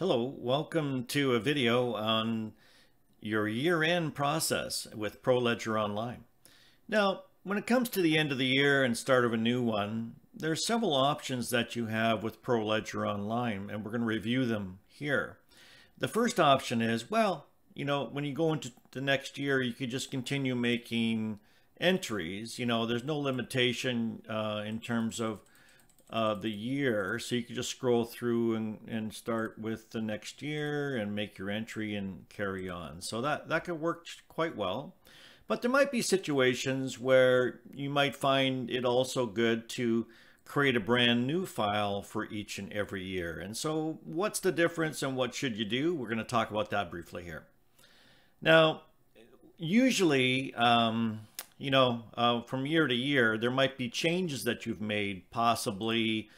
Hello, welcome to a video on your year-end process with Pro-Ledger Online. Now, when it comes to the end of the year and start of a new one, there are several options that you have with Pro-Ledger Online, and we're going to review them here. The first option is, well, you know, when you go into the next year, you could just continue making entries. You know, there's no limitation uh, in terms of uh, the year. So you can just scroll through and, and start with the next year and make your entry and carry on. So that, that could work quite well. But there might be situations where you might find it also good to create a brand new file for each and every year. And so what's the difference and what should you do? We're going to talk about that briefly here. Now, usually um, you know, uh, from year to year, there might be changes that you've made, possibly,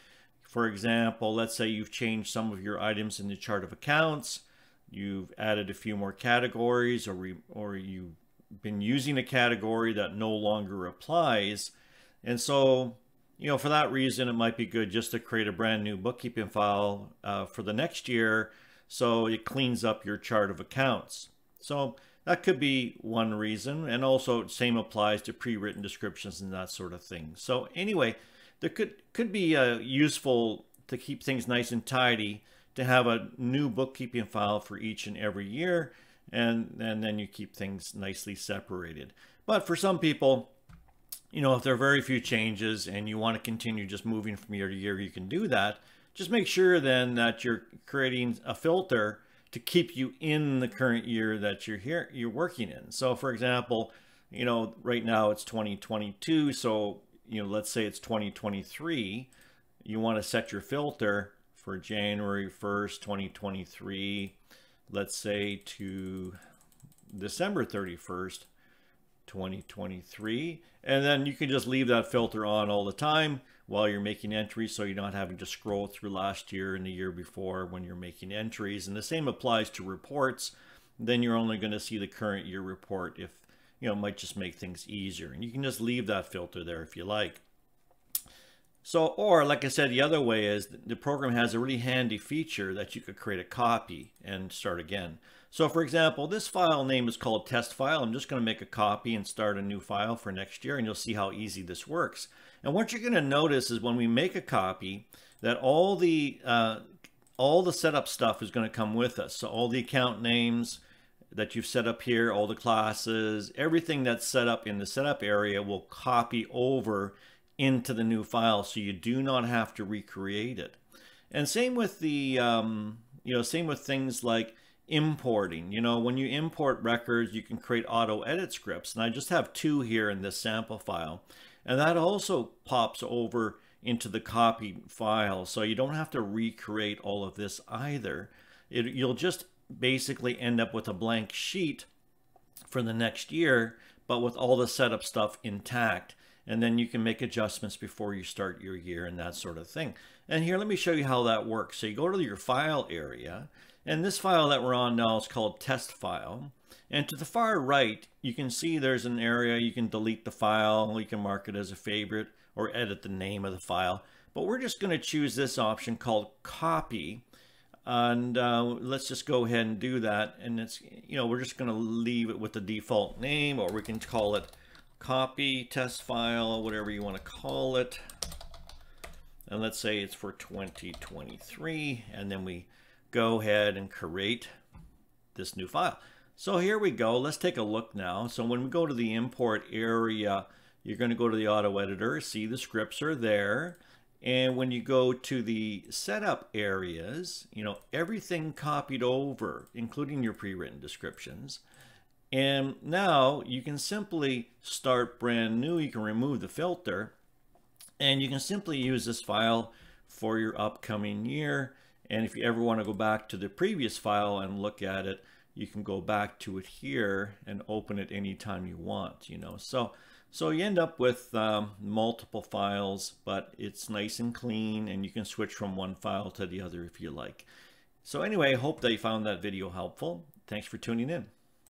for example, let's say you've changed some of your items in the chart of accounts, you've added a few more categories, or, re, or you've been using a category that no longer applies. And so, you know, for that reason, it might be good just to create a brand new bookkeeping file uh, for the next year so it cleans up your chart of accounts. So that could be one reason. And also same applies to pre-written descriptions and that sort of thing. So anyway, there could, could be uh, useful to keep things nice and tidy to have a new bookkeeping file for each and every year. And, and then you keep things nicely separated. But for some people, you know, if there are very few changes and you want to continue just moving from year to year, you can do that. Just make sure then that you're creating a filter to keep you in the current year that you're here you're working in. So for example, you know, right now it's 2022, so you know, let's say it's 2023, you want to set your filter for January 1st, 2023, let's say to December 31st, 2023. And then you can just leave that filter on all the time while you're making entries so you're not having to scroll through last year and the year before when you're making entries. And the same applies to reports. Then you're only going to see the current year report if, you know, might just make things easier. And you can just leave that filter there if you like. So, or like I said, the other way is the program has a really handy feature that you could create a copy and start again. So for example, this file name is called test file. I'm just going to make a copy and start a new file for next year and you'll see how easy this works. And what you're going to notice is when we make a copy that all the uh, all the setup stuff is going to come with us. So all the account names that you've set up here, all the classes, everything that's set up in the setup area will copy over into the new file so you do not have to recreate it. And same with the, um, you know, same with things like importing. You know, when you import records, you can create auto edit scripts. And I just have two here in this sample file. And that also pops over into the copied file. So you don't have to recreate all of this either. It, you'll just basically end up with a blank sheet for the next year, but with all the setup stuff intact and then you can make adjustments before you start your year and that sort of thing. And here, let me show you how that works. So you go to your file area, and this file that we're on now is called test file. And to the far right, you can see there's an area you can delete the file, you can mark it as a favorite, or edit the name of the file. But we're just going to choose this option called copy. And uh, let's just go ahead and do that. And it's, you know, we're just going to leave it with the default name, or we can call it copy test file, whatever you want to call it. And let's say it's for 2023. And then we go ahead and create this new file. So here we go. Let's take a look now. So when we go to the import area, you're going to go to the auto editor, see the scripts are there. And when you go to the setup areas, you know, everything copied over, including your pre-written descriptions. And now you can simply start brand new. You can remove the filter and you can simply use this file for your upcoming year. And if you ever want to go back to the previous file and look at it, you can go back to it here and open it anytime you want, you know. So, so you end up with um, multiple files, but it's nice and clean and you can switch from one file to the other if you like. So anyway, I hope that you found that video helpful. Thanks for tuning in.